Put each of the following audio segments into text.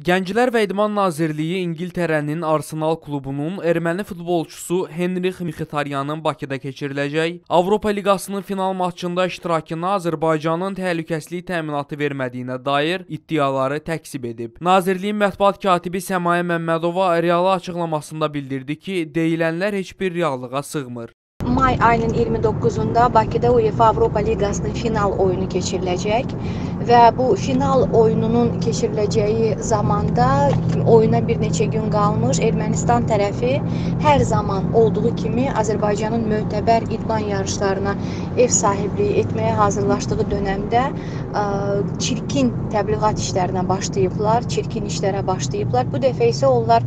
Gənclər və İdman Nazirliyi İngiltərənin Arsenal klubunun erməni futbolçusu Henrix Mixitariyanın Bakıda keçiriləcək Avropa Liqasının final matçında iştirakına Azərbaycanın təhlükəsizlik təminatı vermədiyinə dair iddiaları təkzib edib. Nazirliyin mətbuat katibi Səmayə Məmmədova realı açıqlamasında bildirdi ki, deyilənlər heç bir reallığa sığmır. May ayının 29-unda Bakıda UEFA Avropa Liqasının final oyunu keçiriləcək və bu final oyununun keçiriləcəyi zamanda oyuna bir neçə gün qalmış Ermənistan tərəfi hər zaman olduğu kimi Azərbaycanın mötəbər idman yarışlarına ev sahibliyi etməyə hazırlaşdığı dövrdə çirkin təbliğat işlərinə başlayıblar, çirkin işlərə başlayıblar. Bu dəfə isə onlar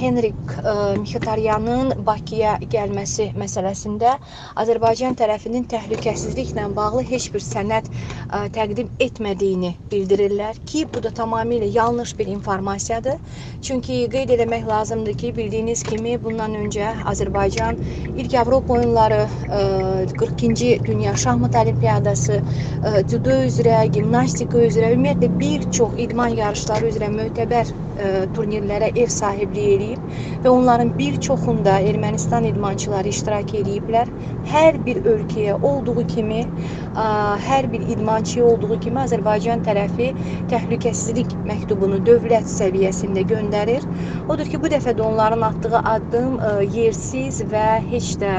Henrik Mixitariyanın Bakıya gəlməsi məsələsində Azərbaycan tərəfinin təhlükəsizliklə bağlı heç bir sənəd ə, təqdim etmədiyini bildirirlər ki, bu da tamamilə yanlış bir informasiyadır. Çünki qeyd etmək lazımdır ki, bildiyiniz kimi bundan öncə Azərbaycan ilk Avropa oyunları ə, 42-ci Dünya Şahmat Olimpiyadası, ə, judo üzrə, gimnastika üzrə, ümumiyyətlə bir çox idman yarışları üzrə mötəbər turnirlərə ev sahibliyi edib və onların bir çoxunda Ermənistan idmançıları iştirak ediblər. Hər bir ölkəyə olduğu kimi, ə, hər bir idmançıya olduğu kimi Azərbaycan tərəfi təhlükəsizlik məktubunu dövlət səviyyəsində göndərir. Odur ki, bu dəfə də onların atdığı addım ə, yersiz və heç də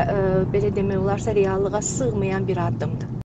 belə demək olarsa reallığa sığmayan bir addımdır.